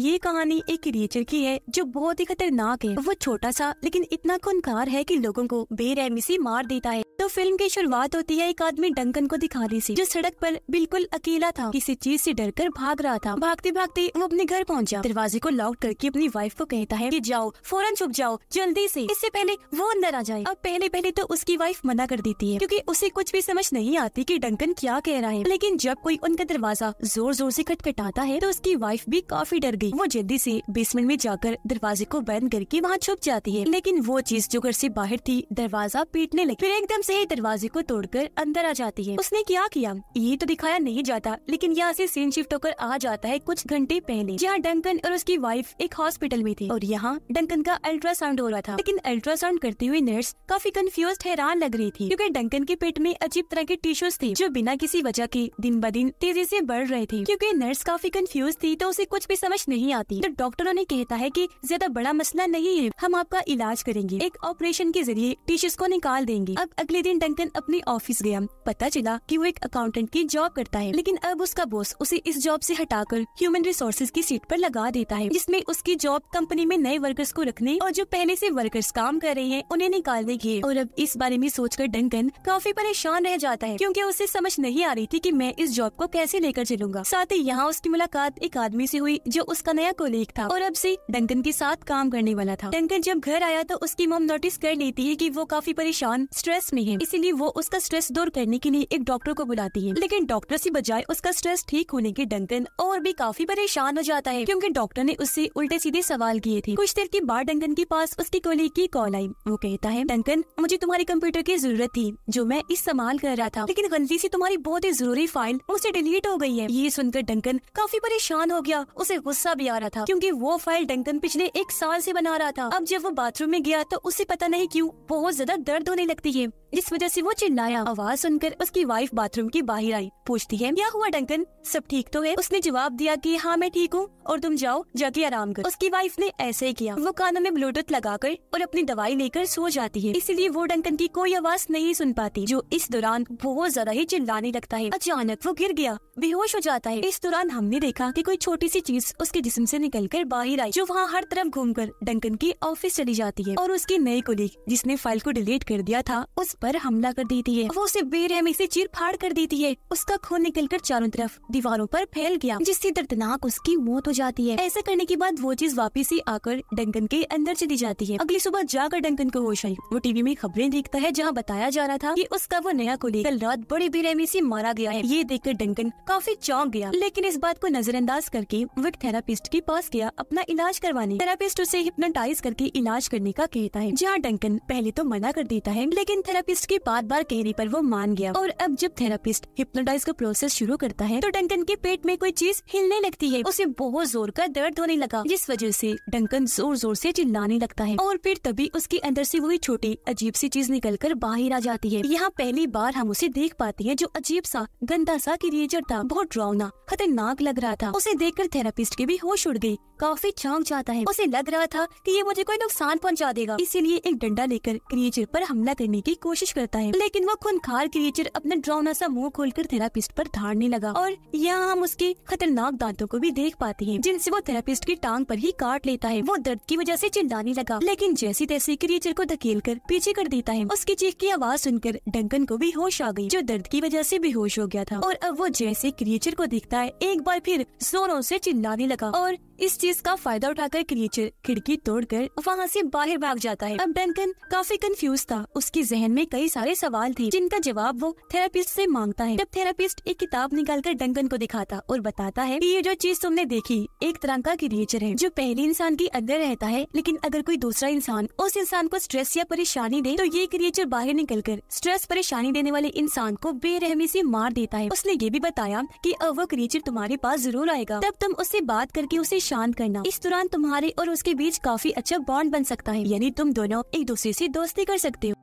ये कहानी एक क्रिएचर की है, जो बहुत ही खतरनाक है। वो छोटा सा, लेकिन इतना खुनकार है कि लोगों को बेरहमी से मार देता है। तो फ़िल्म की शुरुआत होती है एक आदमी डंकन को दिखाने से, जो सड़क पर बिल्कुल अकेला था। किसी चीज़ से डरकर भाग रहा था। भागते भागते वो अपने घर पहुँचा। दरवाजे को लॉक करके अपनी वाइफ को कहता है कि जाओ, फ़ौरन छुप जाओ, जल्दी से। इससे पहले वो अंदर आ जाए। अब पहले पहले तो उसकी वाइफ मना कर देती है, क्योंकि उसे कुछ भी समझ नहीं आती कि डंकन क्या कह रहा है। लेकिन जब कोई उनका दरवाज़ा ज़ोर ज़ोर से खटखटाता है तो उसकी वाइफ भी काफ़ी डर गई। वो जल्दी से बेसमेंट में जाकर दरवाजे को बंद करके वहाँ छुप जाती है। लेकिन वो चीज़ जो घर से बाहर थी, दरवाज़ा पीटने लगी। फिर एकदम से ही दरवाजे को तोड़कर अंदर आ जाती है। उसने क्या किया? ये तो दिखाया नहीं जाता, लेकिन यहाँ से सीन शिफ्ट होकर आ जाता है कुछ घंटे पहले, जहाँ डंकन और उसकी वाइफ एक हॉस्पिटल में थी। और यहाँ डंकन का अल्ट्रासाउंड हो रहा था। लेकिन अल्ट्रासाउंड करते हुए नर्स काफ़ी कंफ्यूज हैरान लग रही थी, क्योंकि डंकन के पेट में अजीब तरह के टिश्यूज थे, जो बिना किसी वजह के दिन ब दिन तेज़ी से बढ़ रहे थे। क्योंकि नर्स काफ़ी कंफ्यूज थी तो उसे कुछ भी समझ नहीं आती। तो डॉक्टरों ने कहता है कि ज़्यादा बड़ा मसला नहीं है। हम आपका इलाज करेंगे। एक ऑपरेशन के ज़रिए टिश्यूज को निकाल देंगे। अब अगले दिन डंकन अपने ऑफ़िस गया। पता चला कि वो एक अकाउंटेंट की जॉब करता है। लेकिन अब उसका बॉस उसे इस जॉब से हटाकर ह्यूमन रिसोर्सेज की सीट पर लगा देता है, जिसमें उसकी जॉब कंपनी में नए वर्कर्स को रखने और जो पहले से वर्कर्स काम कर रहे हैं, उन्हें निकालने की और अब इस बारे में सोचकर डंकन काफ़ी परेशान रह जाता है, क्योंकि उसे समझ नहीं आ रही थी कि मैं इस जॉब को कैसे लेकर चलूँगा। साथ ही यहाँ उसकी मुलाकात एक आदमी से हुई, जो उसका नया कोलीग था और अब से डंकन के साथ काम करने वाला था। डंकन जब घर आया तो उसकी मोम नोटिस कर लेती है कि वो काफ़ी परेशान स्ट्रेस में है। इसीलिए वो उसका स्ट्रेस दूर करने के लिए एक डॉक्टर को बुलाती है। लेकिन डॉक्टर से बजाय उसका स्ट्रेस ठीक होने के डंकन और भी काफ़ी परेशान हो जाता है, क्योंकि डॉक्टर ने उससे उल्टे सीधे सवाल किए थे। कुछ देर के बाद डंकन के पास उसकी कोलीग की कॉल आई। वो कहता है डंकन मुझे तुम्हारे कंप्यूटर की ज़रूरत थी, जो मैं इस्तेमाल कर रहा था। लेकिन गलती से तुम्हारी बहुत ही ज़रूरी फ़ाइल मुझसे डिलीट हो गई है। ये सुनकर डंकन काफ़ी परेशान हो गया। उसे गुस्सा भी आ रहा था, क्योंकि वो फ़ाइल डंकन पिछले एक साल से बना रहा था। अब जब वो बाथरूम में गया तो उसे पता नहीं क्यों, बहुत ज़्यादा दर्द होने लगती है। इस वजह से वो चिल्लाया। आवाज़ सुनकर उसकी वाइफ बाथरूम के बाहर आई। पूछती है, क्या हुआ डंकन सब ठीक तो है? उसने जवाब दिया कि हाँ मैं ठीक हूँ, और तुम जाओ, जाके आराम कर। उसकी वाइफ ने ऐसे ही किया। वो कानों में ब्लूटूथ लगाकर और अपनी दवाई लेकर सो जाती है। इसीलिए वो डंकन की कोई आवाज़ नहीं सुन पाती, जो इस दौरान बहुत ज़्यादा ही चिल्लाने लगता है। अचानक वो गिर गया, बेहोश हो जाता है। इस दौरान हमने देखा की कोई छोटी सी चीज़ उसके जिस्म से निकलकर बाहर आई, जो वहाँ हर तरफ़ घूमकर डंकन की ऑफ़िस चली जाती है। और उसकी नई कोलीग जिसने फ़ाइल को डिलीट कर दिया था, उस पर हमला कर देती है। वो उसे बेरहमी से चीर फाड़ कर देती है। उसका खून निकलकर चारों तरफ़ दीवारों पर फैल गया, जिससे दर्दनाक उसकी मौत हो जाती है। ऐसा करने के बाद वो चीज़ वापिस ही आकर डंकन के अंदर चली जाती है। अगली सुबह जाकर डंकन को होश आई। वो टीवी में खबरें देखता है, जहाँ बताया जा रहा था की उसका वो नया कोलीग कल रात बड़ी बेरहमी ऐसी मारा गया है। ये देखकर डंकन काफ़ी चौंक गया, लेकिन इस बात को नजरअंदाज करके वो एक थेरापिस्ट के पास गया अपना इलाज करवाने। थेरापिस्ट उसे हिप्नोटाइज करके इलाज करने का कहता है, जहाँ डंकन पहले तो मना कर देता है, लेकिन थेरापिस्ट के बार बार कहने पर वो मान गया। और अब जब थेरापिस्ट हिप्नोटाइज का प्रोसेस शुरू करता है तो डंकन के पेट में कोई चीज़ हिलने लगती है। उसे बहुत ज़ोर का दर्द होने लगा, जिस वजह से डंकन ज़ोर ज़ोर से चिल्लाने लगता है। और फिर तभी उसके अंदर से वही छोटी अजीब सी चीज़ निकल कर बाहर आ जाती है। यहाँ पहली बार हम उसे देख पाते हैं, जो अजीब सा गंदा सा क्रिएचर था। बहुत डरावना, खतरनाक लग रहा था। उसे देखकर थेरापिस्ट की भी होश उड़ गई। काफ़ी चौंक जाता है। उसे लग रहा था कि ये मुझे कोई नुकसान पहुँचा देगा। इसीलिए एक डंडा लेकर क्रिएचर पर हमला करने की कोशिश करता है। लेकिन वो खूनखार क्रिएचर अपना ड्रावना सा मुँह खोलकर थेरापिस्ट पर धाड़ने लगा। और यहाँ हम उसके खतरनाक दांतों को भी देख पाते हैं, जिनसे वो थेरापिस्ट की टांग पर ही काट लेता है। वो दर्द की वजह से चिल्लाने लगा, लेकिन जैसी तैसी क्रिएचर को धकेल कर पीछे कर देता है, उसकी चीख की आवाज़ सुनकर डंकन को भी होश आ गई, जो दर्द की वजह से बेहोश हो गया था। और अब वो जैसे क्रिएचर को देखता है, एक बार फिर जोरों से चिल्लाने लगा। और इस चीज़ का फ़ायदा उठाकर क्रिएचर खिड़की तोड़कर वहाँ से बाहर भाग जाता है। अब डंकन काफ़ी कंफ्यूज था, उसके जहन में कई सारे सवाल थे, जिनका जवाब वो थेरापिस्ट से माँगता है। जब थेरापिस्ट एक किताब निकालकर डंकन को दिखाता और बताता है कि ये जो चीज़ तुमने देखी, एक तरह का क्रिएचर है, जो पहले इंसान के अंदर रहता है, लेकिन अगर कोई दूसरा इंसान उस इंसान को स्ट्रेस या परेशानी दे तो ये क्रिएचर बाहर निकलकर स्ट्रेस परेशानी देने वाले इंसान को बेरहमी ऐसी मार देता है। उसने ये भी बताया की अब वो क्रिएचर तुम्हारे पास ज़रूर आएगा। तब तुम उससे बात करके उसे शांत करना। इस दौरान तुम्हारे और उसके बीच काफ़ी अच्छा बॉन्ड बन सकता है। यानी तुम दोनों एक दूसरे से दोस्ती कर सकते हो।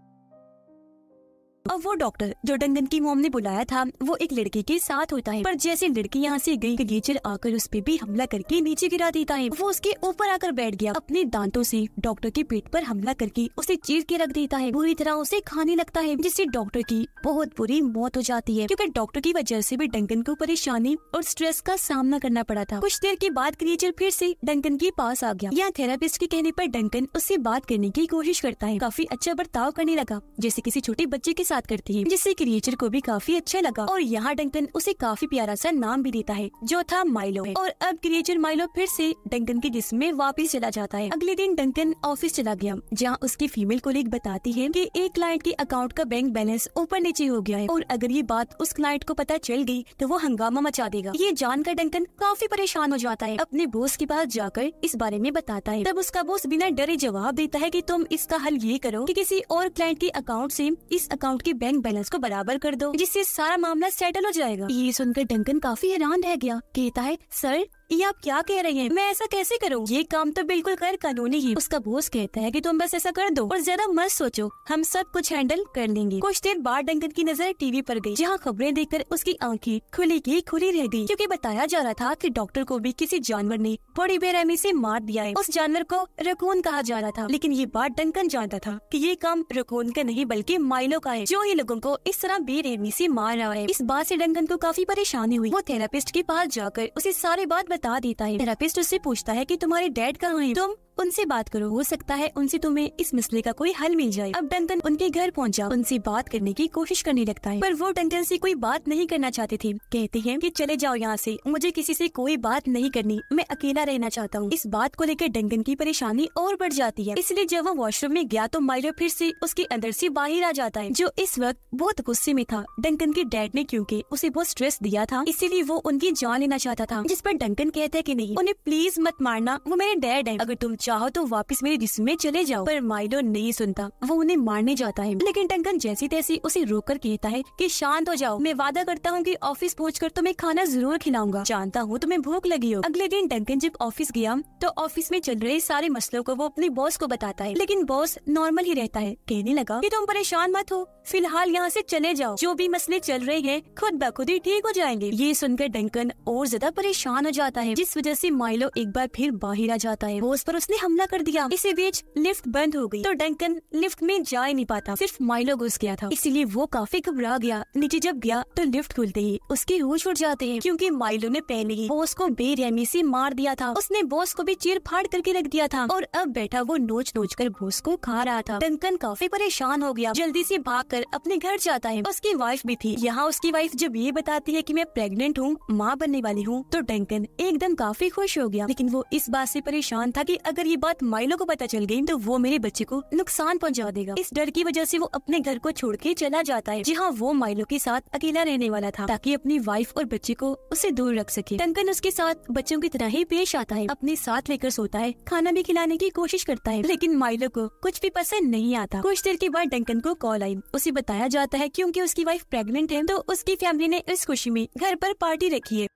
अब वो डॉक्टर, जो डंगन की मोम ने बुलाया था, वो एक लड़की के साथ होता है। पर जैसे लड़की यहाँ से गई क्रिएचर आकर उस पर भी हमला करके नीचे गिरा देता है। वो उसके ऊपर आकर बैठ गया, अपने दांतों से डॉक्टर के पेट पर हमला करके उसे चीर के रख देता है। बुरी तरह उसे खाने लगता है, जिससे डॉक्टर की बहुत बुरी मौत हो जाती है। क्योंकि डॉक्टर की वजह से भी डंकन को परेशानी और स्ट्रेस का सामना करना पड़ा था। कुछ देर के बाद क्रिएचर फिर से डंकन के पास आ गया। यहाँ थेरापिस्ट के कहने पर डंकन उससे बात करने की कोशिश करता है। काफ़ी अच्छा बर्ताव करने लगा, जैसे किसी छोटे बच्चे के साथ करती है, जिससे क्रिएचर को भी काफ़ी अच्छा लगा। और यहाँ डंकन उसे काफ़ी प्यारा सा नाम भी देता है, जो था माइलो है। और अब क्रिएचर माइलो फिर से डंकन के जिसम में वापस चला जाता है। अगले दिन डंकन ऑफ़िस चला गया, जहाँ उसकी फीमेल कोलीग बताती है की एक क्लाइंट के अकाउंट का बैंक बैलेंस ऊपर नीचे हो गया है। और अगर ये बात उस क्लाइंट को पता चल गई तो वो हंगामा मचा देगा। ये जानकर डंकन काफ़ी परेशान हो जाता है। अपने बोस के पास जाकर इस बारे में बताता है। तब उसका बोस बिना डरे जवाब देता है कि तुम इसका हल ये करो कि किसी और क्लाइंट के अकाउंट से इस अकाउंट के बैंक बैलेंस को बराबर कर दो, जिससे सारा मामला सेटल हो जाएगा। ये सुनकर डंकन काफ़ी हैरान रह गया। कहता है, सर ये आप क्या कह रहे हैं? मैं ऐसा कैसे करूँ? ये काम तो बिल्कुल गैर कानूनी ही। उसका बोस कहता है कि तुम बस ऐसा कर दो और ज़्यादा मत सोचो। हम सब कुछ हैंडल कर लेंगे। कुछ देर बाद डंकन की नज़र टीवी पर गई, जहाँ खबरें देखकर उसकी आँखें खुली की खुली रह गई, क्योंकि बताया जा रहा था कि डॉक्टर को भी किसी जानवर ने बड़ी बेरहमी से मार दिया है। उस जानवर को रकून कहा जा रहा था, लेकिन ये बात डंकन जानता था की ये काम रकून का नहीं, बल्कि माइलो का है, जो ही लोगों को इस तरह बेरहमी ऐसी मार रहा है। इस बात ऐसी डंकन को काफ़ी परेशानी हुई। वो थेरापिस्ट के पास जाकर उसे सारी बात बता देता है। थेरापिस्ट उससे पूछता है कि तुम्हारे डैड कहाँ हैं? तुम उनसे बात करो। हो सकता है उनसे तुम्हें इस मसले का कोई हल मिल जाए। अब डंकन उनके घर पहुँचा। उनसे बात करने की कोशिश करने लगता है। पर वो डंकन से कोई बात नहीं करना चाहते थे। कहते हैं कि चले जाओ यहाँ से। मुझे किसी से कोई बात नहीं करनी। मैं अकेला रहना चाहता हूँ। इस बात को लेकर डंकन की परेशानी और बढ़ जाती है। इसलिए जब वो वॉशरूम में गया तो माइलो फिर से उसके अंदर से बाहर आ जाता है, जो इस वक्त बहुत गुस्से में था। डंकन के डैड ने क्योंकि उसे बहुत स्ट्रेस दिया था, इसीलिए वो उनकी जान लेना चाहता था। जिस पर डंकन कहता है कि नहीं, उन्हें प्लीज़ मत मारना। वो मेरे डैड है। अगर तुम चाहो तो वापस मेरे जिस्म में चले जाओ। पर माइलो नहीं सुनता। वो उन्हें मारने जाता है। लेकिन टंकन जैसी तैसी उसे रोक कर कहता है कि, शांत हो जाओ। मैं वादा करता हूँ कि ऑफ़िस पहुँच कर तुम्हें खाना ज़रूर खिलाऊँगा। जानता हूँ तुम्हें भूख लगी हो। अगले दिन टंकन जब ऑफ़िस गया तो ऑफ़िस में चल रहे सारे मसलों को वो अपने बॉस को बताता है। लेकिन बॉस नॉर्मल ही रहता है। कहने लगा, कि तुम परेशान मत हो। फ़िलहाल यहाँ से चले जाओ। जो भी मसले चल रहे हैं, खुद ब खुद ही ठीक हो जाएँगे। ये सुनकर डंकन और ज़्यादा परेशान हो जाता है, जिस वजह से माइलो एक बार फिर बाहर आ जाता है। बॉस पर उसने हमला कर दिया। इसी बीच लिफ्ट बंद हो गई। तो डंकन लिफ्ट में जा ही नहीं पाता। सिर्फ़ माइलो घुस गया था। इसीलिए वो काफ़ी घबरा गया। नीचे जब गया तो लिफ्ट खुलते ही उसके होश उड़ जाते हैं। क्योंकि माइलो ने पहले ही बॉस को बेरहमी से मार दिया था। उसने बॉस को भी चीर फाड़ करके रख दिया था। और अब बैठा वो नोच नोच कर बॉस को खा रहा था। डंकन काफ़ी परेशान हो गया। जल्दी से भाग कर अपने घर जाता है। उसकी वाइफ भी थी। यहाँ उसकी वाइफ जब ये बताती है कि मैं प्रेग्नेंट हूँ, माँ बनने वाली हूँ तो डंकन एकदम काफ़ी खुश हो गया। लेकिन वो इस बात से परेशान था कि अगर ये बात माइलो को पता चल गई तो वो मेरे बच्चे को नुकसान पहुँचा देगा। इस डर की वजह से वो अपने घर को छोड़ के चला जाता है, जहाँ वो माइलो के साथ अकेला रहने वाला था, ताकि अपनी वाइफ और बच्चे को उसे दूर रख सके। टंकन उसके साथ बच्चों की तरह ही पेश आता है, अपने साथ लेकर सोता है, खाना भी खिलाने की कोशिश करता है, लेकिन माइलो को कुछ भी पसंद नहीं आता। कुछ देर के बाद डंकन को कॉल आई। उसे बताया जाता है, क्योंकि उसकी वाइफ प्रेग्नेंट है तो उसकी फैमिली ने इस खुशी में घर पर पार्टी रखी है।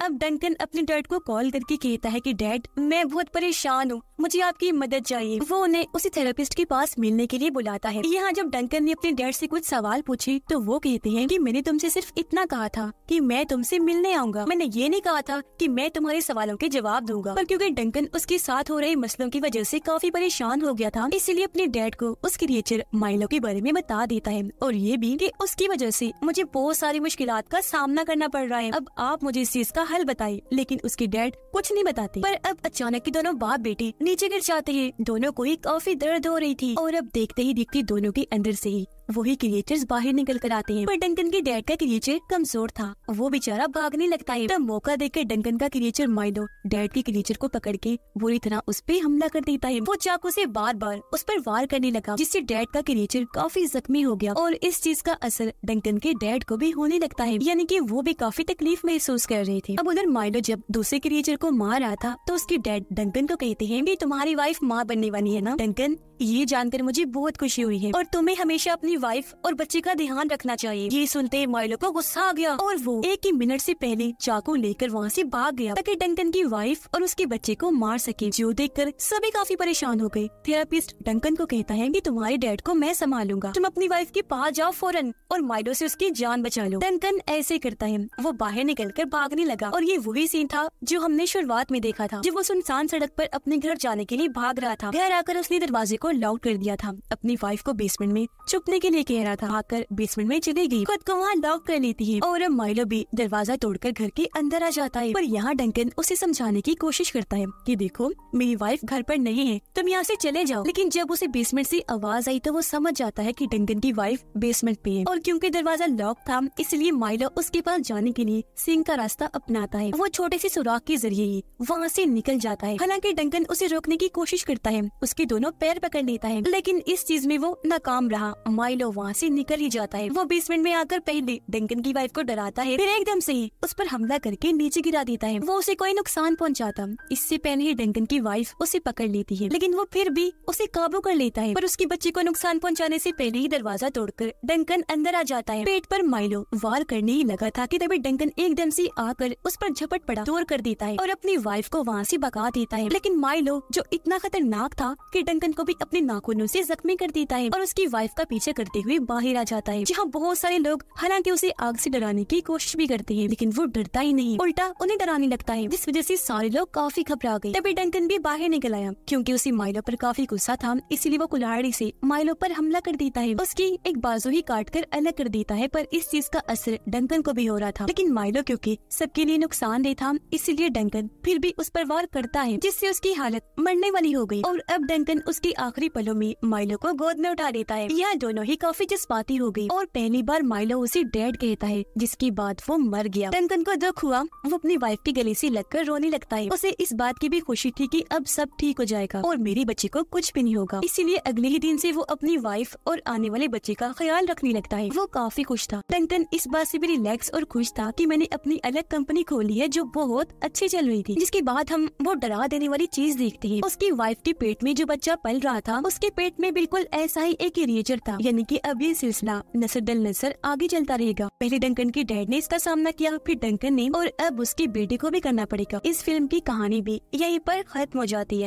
अब डंकन अपने डैड को कॉल करके कहता है कि डैड मैं बहुत परेशान हूँ। मुझे आपकी मदद चाहिए। वो उन्हें उसी थेरेपिस्ट के पास मिलने के लिए बुलाता है। यहाँ जब डंकन ने अपने डैड से कुछ सवाल पूछे तो वो कहते हैं कि, मैंने तुमसे सिर्फ़ इतना कहा था कि मैं तुमसे मिलने आऊँगा। मैंने ये नहीं कहा था कि मैं तुम्हारे सवालों के जवाब दूँगा। पर क्योंकि डंकन उसके साथ हो रहे मसलों की वजह से काफ़ी परेशान हो गया था, इसीलिए अपने डैड को उसकी क्रिएचर माइलो के बारे में बता देता है। और ये भी कि उसकी वजह से मुझे बहुत सारी मुश्किल का सामना करना पड़ रहा है। अब आप मुझे इस चीज़ का हल बताई लेकिन उसकी डैड कुछ नहीं बताते। पर अब अचानक ही दोनों बाप बेटी नीचे गिर जाते हैं। दोनों को ही काफ़ी दर्द हो रही थी। और अब देखते ही देखते दोनों के अंदर से ही वही क्रिएचर्स बाहर निकल कर आते हैं। पर डंकन के डैड का क्रिएचर कमज़ोर था। वो बेचारा भागने लगता है। तब मौका देकर डंकन का क्रिएचर माइलो डैड के क्रिएचर को पकड़ के बुरी तरह उस पर हमला कर देता है। वो चाकू से बार बार उस पर वार करने लगा, जिससे डैड का क्रिएचर काफ़ी जख्मी हो गया। और इस चीज़ का असर डंकन के डैड को भी होने लगता है। यानी की वो भी काफ़ी तकलीफ़ महसूस कर रहे थे। अब उधर माइलो जब दूसरे क्रिएचर को मार रहा था तो उसके डैड डंकन को कहते हैं कि तुम्हारी वाइफ माँ बनने वाली है ना? डंकन ये जानकर मुझे बहुत खुशी हुई है। और तुम्हें हमेशा अपनी वाइफ और बच्चे का ध्यान रखना चाहिए। ये सुनते माइलो को गुस्सा आ गया। और वो एक ही मिनट से पहले चाकू लेकर वहाँ से भाग गया, ताकि डंकन की वाइफ और उसके बच्चे को मार सके। जो देखकर सभी काफ़ी परेशान हो गए। थेरापिस्ट डंकन को कहता है की तुम्हारे डैड को मैं संभालूँगा। तुम अपनी वाइफ के पास जाओ फ़ौरन और माइलो से उसकी जान बचा लो। डंकन ऐसे करता है। वो बाहर निकल कर भागने लगा। और ये वही सीन था जो हमने शुरुआत में देखा था, जब वो सुनसान सड़क पर अपने घर जाने के लिए भाग रहा था। घर आकर उसने दरवाजे को लॉक कर दिया था। अपनी वाइफ को बेसमेंट में छुपने के लिए कह रहा था। आकर बेसमेंट में चली गई। खुद को वहाँ लॉक कर लेती है। और माइलो भी दरवाज़ा तोड़कर घर के अंदर आ जाता है। पर यहाँ डंकन उसे समझाने की कोशिश करता है कि देखो, मेरी वाइफ घर पर नहीं है। तुम यहाँ से चले जाओ। लेकिन जब उसे बेसमेंट से आवाज़ आई तो वो समझ जाता है कि डंकन की वाइफ बेसमेंट पे है। और क्योंकि दरवाज़ा लॉक था, इसलिए माइलो उसके पास जाने के लिए सिंह का रास्ता अपनाता है। वो छोटे से सुराख के ज़रिए ही वहाँ से निकल जाता है। हालाँकि डंकन उसे रोकने की कोशिश करता है। उसके दोनों पैर पकड़ लेता है। लेकिन इस चीज़ में वो नाकाम रहा। माइलो वहाँ से निकल ही जाता है। वो बेसमेंट में आकर पहले डंकन की वाइफ को डराता है। फिर एकदम से ही उस पर हमला करके नीचे गिरा देता है। वो उसे कोई नुकसान पहुँचाता। इससे पहले ही डंकन की वाइफ उसे पकड़ लेती है। लेकिन वो फिर भी उसे काबू कर लेता है। पर उसके बच्चे को नुकसान पहुँचाने ऐसी पहले ही दरवाज़ा तोड़कर डंकन अंदर आ जाता है। पेट पर माइलो वार करने ही लगा था कि तभी डंकन एकदम से आकर उस पर झपट पड़ा, तोड़ कर देता है और अपनी वाइफ को वहाँ से भगा देता है। लेकिन माइलो, जो इतना खतरनाक था कि डंकन को भी अपने नाखूनों से जख्मी कर देता है और उसकी वाइफ का पीछे करते हुए बाहर आ जाता है, जहाँ बहुत सारे लोग हालाँकि उसे आग से डराने की कोशिश भी करते हैं, लेकिन वो डरता ही नहीं। उल्टा उन्हें डराने लगता है, जिस वजह से सारे लोग काफ़ी घबरा गए। तभी डंकन भी बाहर निकल आया, क्योंकि उसे माइलो पर काफ़ी गुस्सा था, इसीलिए वो कुल्हाड़ी से माइलो पर हमला कर देता है। उसकी एक बाजू ही काट कर अलग कर देता है, पर इस चीज़ का असर डंकन को भी हो रहा था। लेकिन माइलो क्योंकि सबके लिए नुकसान नुकसानदेह था, इसीलिए डंकन फिर भी उस पर वार करता है, जिससे उसकी हालत मरने वाली हो गई। और अब डंकन उसकी आखिरी पलों में माइलो को गोद में उठा लेता है। यह दोनों ही काफ़ी जज्बाती हो गई और पहली बार माइलो उसे डैड कहता है, जिसके बाद वो मर गया। टंकन को दुख हुआ, वो अपनी वाइफ की गले से लगकर रोने लगता है। उसे इस बात की भी खुशी थी कि अब सब ठीक हो जाएगा और मेरे बच्चे को कुछ भी नहीं होगा। इसीलिए अगले ही दिन से वो अपनी वाइफ और आने वाले बच्चे का ख्याल रखने लगता है। वो काफ़ी खुश था। टंकन इस बात से भी रिलैक्स और खुश था कि मैंने अपनी अलग कंपनी खोली है जो बहुत अच्छी चल रही थी, जिसके बाद हम वो डरा देने वाली चीज़ देखते हैं। उसकी वाइफ के पेट में जो बच्चा पल रहा था, उसके पेट में बिल्कुल ऐसा ही एक इरेजर था। यानी कि अब ये सिलसिला नसर दल नसर आगे चलता रहेगा। पहले डंकन के डैड ने इसका सामना किया, फिर डंकन ने और अब उसके बेटे को भी करना पड़ेगा। इस फ़िल्म की कहानी भी यही आरोप खत्म हो जाती है।